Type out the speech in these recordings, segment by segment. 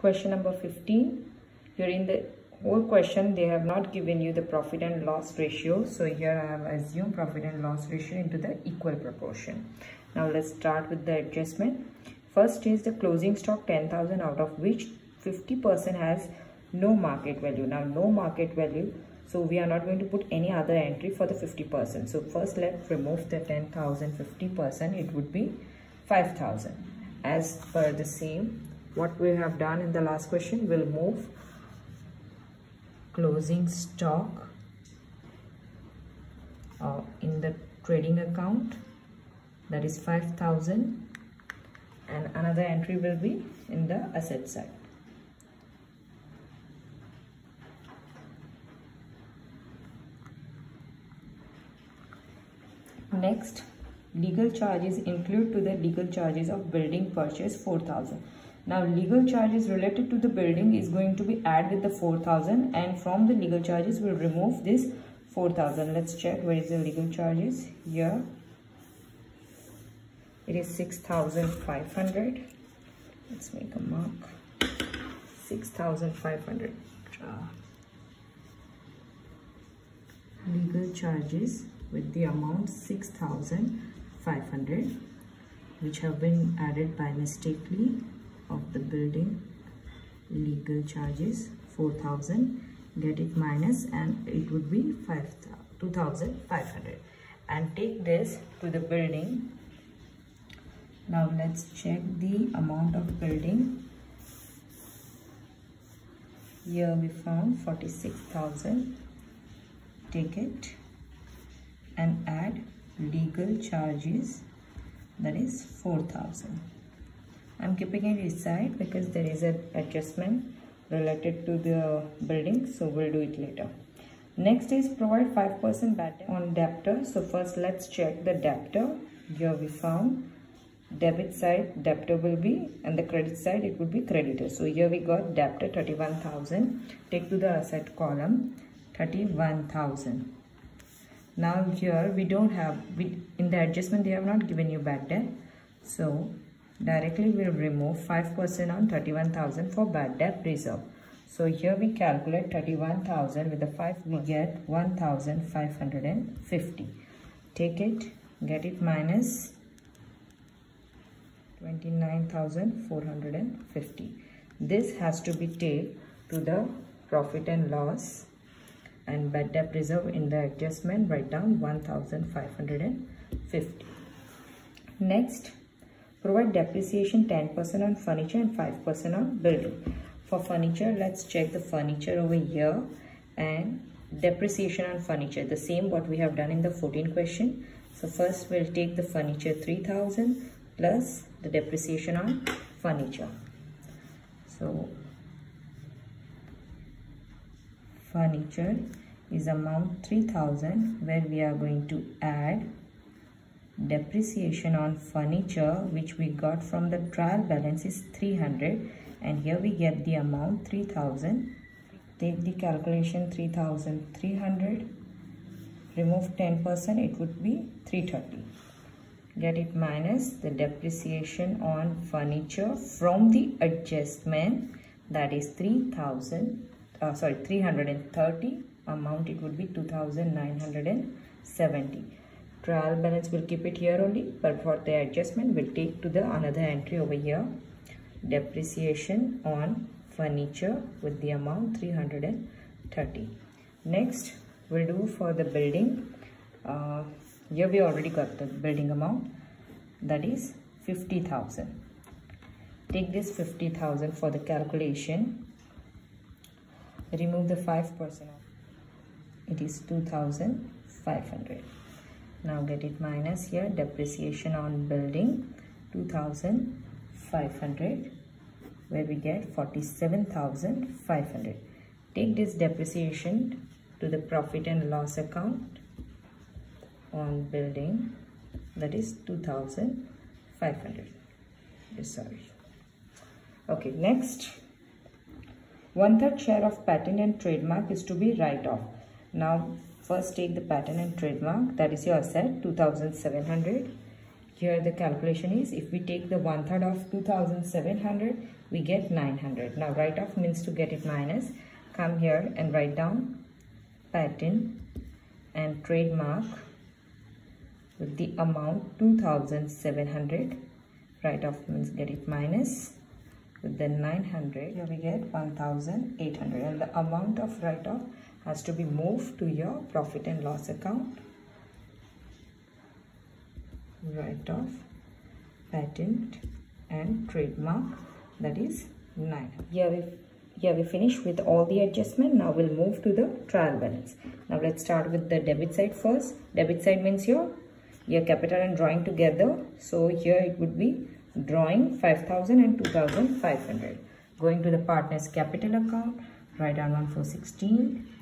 Question number 15. Here in the whole question, they have not given you the profit and loss ratio. So here I have assumed profit and loss ratio into the equal proportion. Now let's start with the adjustment. First is the closing stock 10,000 out of which 50% has no market value. Now no market value. So we are not going to put any other entry for the 50%. So first let's remove the 10,000 50%. It would be 5,000. As per the same what we have done in the last question we'll move. Closing stock uh, in the trading account that is 5000 and another entry will be in the asset side. Next legal charges include to the legal charges of building purchase 4000 now legal charges related to the building is going to be add with the 4000 and from the legal charges we'll remove this 4000. Let's check where is the legal charges. Here it is 6500. Let's make a mark. 6500. Uh, legal charges with the amount 6500 which have been added by mistakenly of the building. Legal charges 4000 get it minus and it would be 5 2500 and take this to the building. Now let's check the amount of building. Here we found 46000 take it and add legal charges that is 4000 I'm keeping it aside because there is an adjustment related to the building so we'll do it later. Next is provide 5% bad on debtor. So first let's check the debtor. Here we found debit side debtor will be and the credit side it would be creditor. So here we got debtor 31,000. Take to the asset column 31,000. Now here we don't have, we, in the adjustment they have not given you bad debt. So directly we'll remove 5% on 31,000 for bad debt reserve. So here we calculate 31,000 with the 5 we get 1,550. Take it, get it minus 29,450. This has to be taken to the profit and loss and bad debt reserve in the adjustment write down 1,550. Next Provide depreciation 10% on furniture and 5% on building. For furniture, let's check the furniture over here and depreciation on furniture. The same what we have done in the 14 question. So first we'll take the furniture 3000 plus the depreciation on furniture. So furniture is amount 3000 where we are going to add depreciation on furniture which we got from the trial balance is 300 and here we get the amount 3000 take the calculation 3300 remove 10% it would be 330 get it minus the depreciation on furniture from the adjustment that is 3000 uh, sorry 330 amount it would be 2970 trial balance will keep it here only but for the adjustment we'll take to the another entry over here. Depreciation on furniture with the amount 330 next we'll do for the building. Uh, here we already got the building amount. That is 50,000 take this 50,000 for the calculation. Remove the 5% it is 2,500 now get it minus here. Depreciation on building 2500 where we get 47500 take this depreciation to the profit and loss account on building that is 2500 sorry. Okay next. One third share of patent and trademark is to be write off now First take the patent and trademark. That is your asset 2700. here the calculation is if we take the one third of 2700 we get 900 now write off means to get it minus. Come here and write down patent and trademark with the amount 2700 write off means get it minus with the 900 here we get 1800 and the amount of write off has to be moved to your profit and loss account. Write off patent and trademark that is 9 here we here we finish with all the adjustment. Now we'll move to the trial balance. Now let's start with the debit side first. Debit side means your your capital and drawing together. So here it would be drawing 5000 and 2500 going to the partners capital account write down one for 16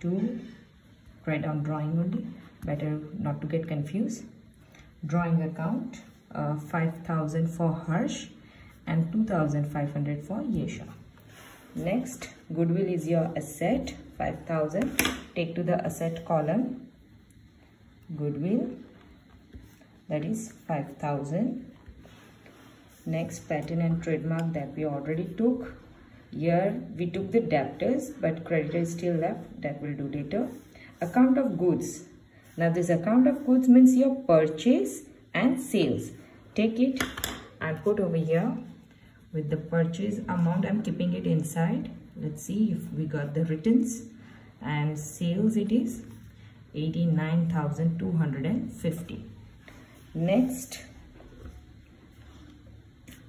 to write down drawing only. Better not to get confused. Drawing account uh, 5000 for Harsh and 2500 for Yesha. Next goodwill is your asset. 5000 take to the asset column. Goodwill. That is 5000 next patent and trademark that we already took here we took the debtors but creditor is still left. That will do later. Account of goods. Now this account of goods means your purchase and sales. Take it. And put over here with the purchase amount. I'm keeping it inside. Let's see if we got the returns. And sales it is 89250 next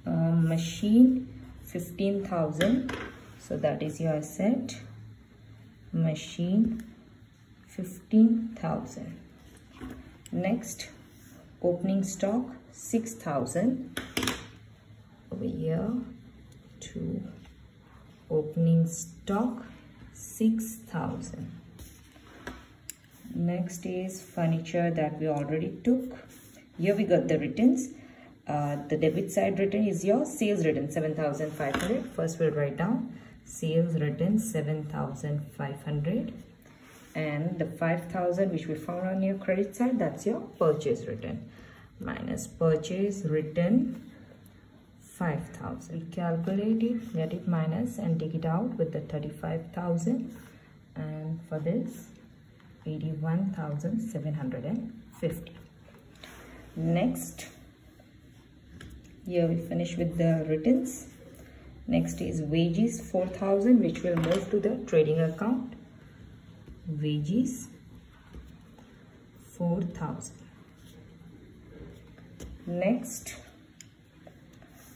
uh, machine 15000 so that is your asset machine 15000 next opening stock 6000 over here to opening stock 6000 next is furniture that we already took. Here we got the returns uh, the debit side written is your sales return 7500 first we'll write down sales return 7500 and the 5000 which we found on your credit side that's your purchase return. Minus purchase return 5000 calculate it get it minus and take it out with the 35000 and for this 81750 next here we finish with the returns. Next is wages 4000 which will move to the trading account. Wages 4000 next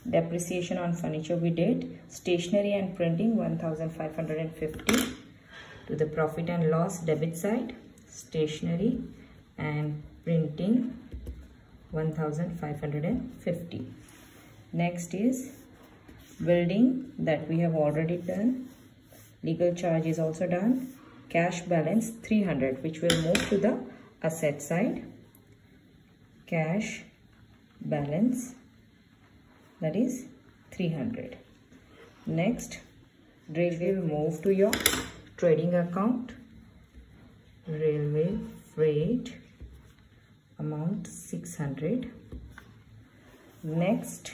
depreciation on furniture we did. Stationery and printing 1550 to the profit and loss debit side stationery and printing 1550 next is building that we have already done. Legal charge is also done. Cash balance 300 which will move to the asset side. Cash balance that is 300 next railway will move to your trading account. Railway freight amount 600 next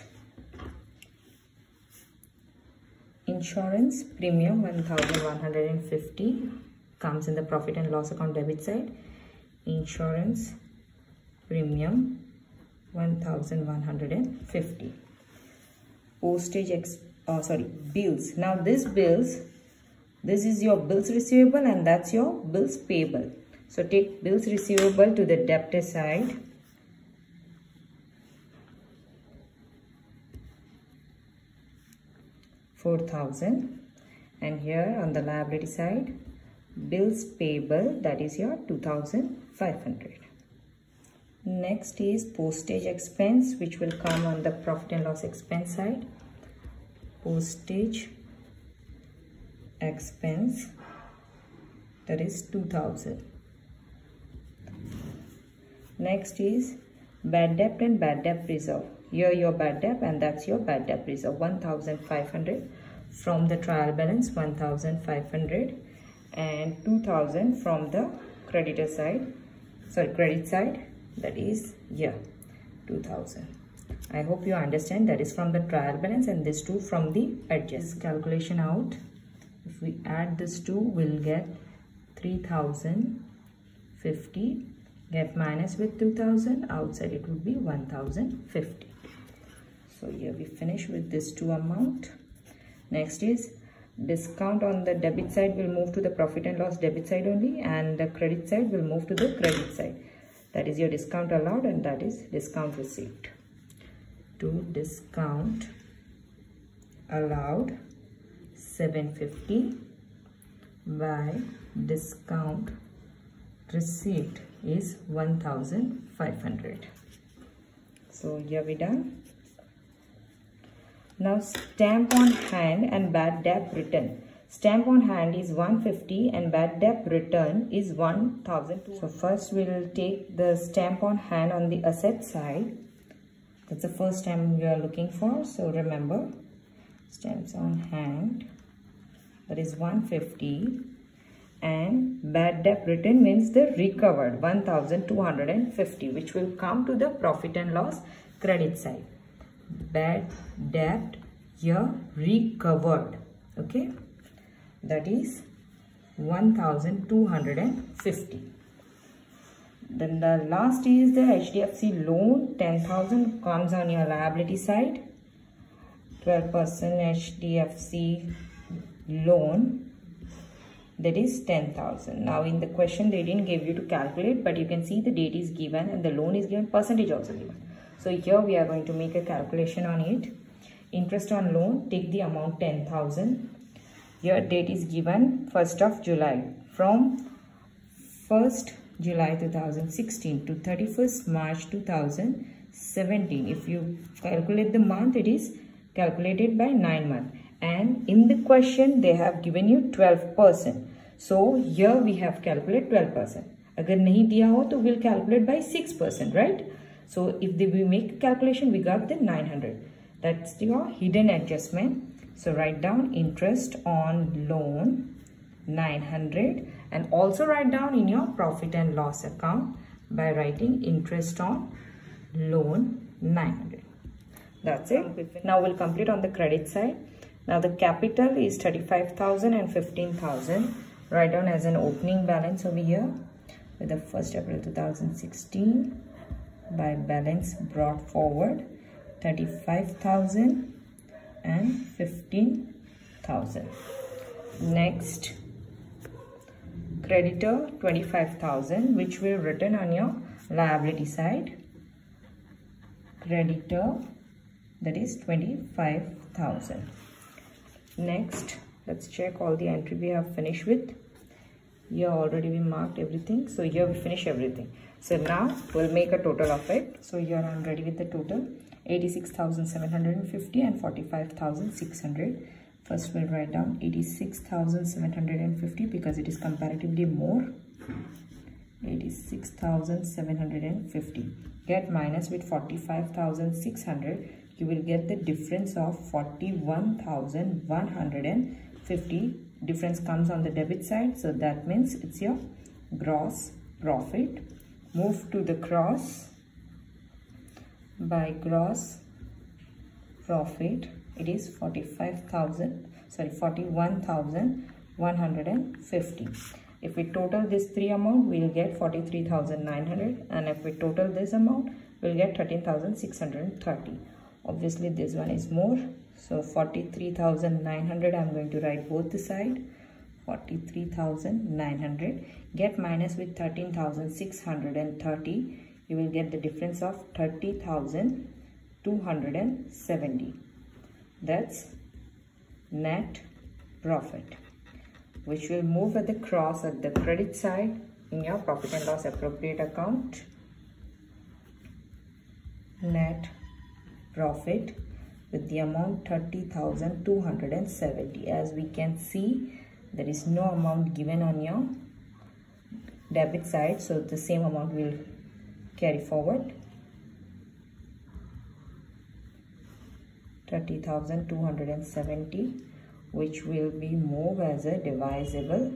insurance premium 1150 comes in the profit and loss account debit side. Insurance premium 1150 postage ex oh sorry bills. Now this bills this is your bills receivable and that's your bills payable. So take bills receivable to the debtor side Four thousand, and here on the liability side bills payable that is your 2500 Next is postage expense which will come on the profit and loss expense side. Postage expense that is 2000. Next is bad debt and bad debt reserve. Here your bad debt and that's your bad debt reserve 1500 from the trial balance 1500 and 2000 from the creditor side sorry credit side that is here 2000 I hope you understand that is from the trial balance and this two from the adjust. Calculation out. If we add this two we'll get 3050 get minus with 2000 outside it would be 1050 so here we finish with this two amount. Next is discount on the debit side will move to the profit and loss debit side only and the credit side will move to the credit side. That is your discount allowed and that is discount received. To discount allowed 750 by discount received is 1500 so here we done now stamp on hand and bad debt return. Stamp on hand is 150 and bad debt return is 1000. So first we'll take the stamp on hand on the asset side. That's the first stamp we are looking for. So remember stamps on hand that is 150 and bad debt return means the recovered 1250 which will come to the profit and loss credit side bad debt here recovered. Okay? That is 1250 then the last is the HDFC loan 10,000 comes on your liability side. 12% HDFC loan that is 10,000 now in the question they didn't give you to calculate but you can see the date is given and the loan is given percentage also given so here we are going to make a calculation on it. Interest on loan, take the amount 10,000. Here date is given 1st of July. From 1st July 2016 to 31st March 2017. If you calculate the month, it is calculated by 9 month. And in the question, they have given you 12%. So here we have calculated 12%. Agar nahi diya ho, to we'll calculate by 6%, right? So if we make a calculation, we got the 900. That's your hidden adjustment. So write down interest on loan 900 and also write down in your profit and loss account by writing interest on loan 900. That's it. Now we'll complete on the credit side. Now the capital is 35,000 and 15,000. Write down as an opening balance over here with the 1st April 2016 by balance brought forward 35,000 and 15,000 next creditor 25,000 which will written on your liability side. Creditor that is 25,000 next let's check all the entry we have finished with. Here already we marked everything so here we finish everything so now we'll make a total of it. So here I'm ready with the total 86,750 and 45,600. First we'll write down 86,750 because it is comparatively more. 86,750. Get minus with 45,600. You will get the difference of 41,150. Difference comes on the debit side. So that means it's your gross profit move to the cross by gross profit. It is 45,000 sorry 41,150 if we total this three amount we'll get 43,900 and if we total this amount we'll get 13,630 obviously this one is more. So 43,900 I'm going to write both the side 43,900 get minus with 13,630 you will get the difference of 30,270 that's net profit which will move at the cross at the credit side in your profit and loss appropriate account. Net profit with the amount 30,270 as we can see there is no amount given on your debit side so the same amount will carry forward. 30,270 which will be moved as a divisible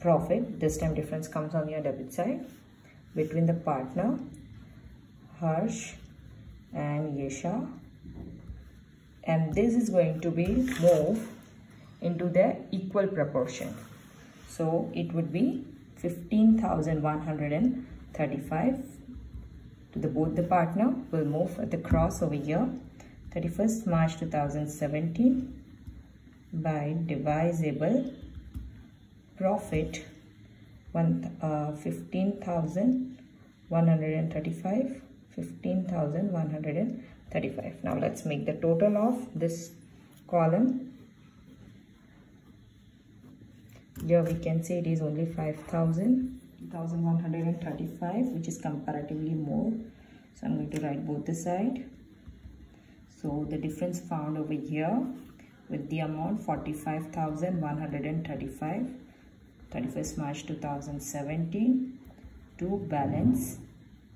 profit. This time difference comes on your debit side between the partner Harsh and Yesha. And this is going to be moved into the equal proportion. So it would be 15,135 to the both the partner. Will move at the cross over here. 31st March 2017 by divisible profit one uh, 15,135 15,135 now let's make the total of this column here we can say it is only 5,000 1135 which is comparatively more. So I'm going to write both the side. So the difference found over here with the amount 45,135 31st March 2017 to balance.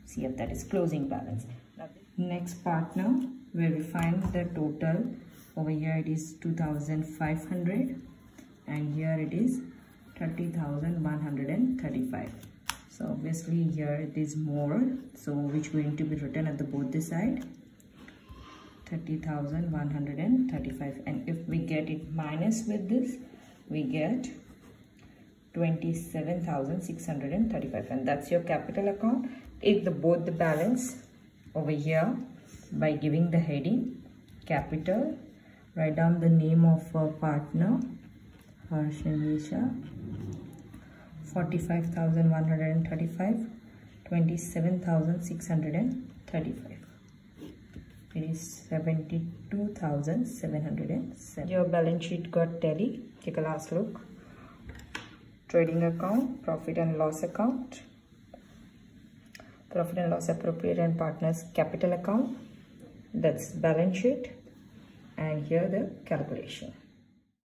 See if that is closing balance. Now next partner where we find the total. Over here it is 2500 and here it is 30,135 so obviously here it is more so which going to be written at the both the side. 30,135 and if we get it minus with this we get 27,635 and that's your capital account. Take the both the balance over here by giving the heading capital. Write down the name of a partner Harshanisha 45,135 27,635 it is 72,707 your balance sheet got tally. Take a last look. Trading account profit and loss account. Profit and loss appropriate and partners capital account. That's balance sheet. And here the calculation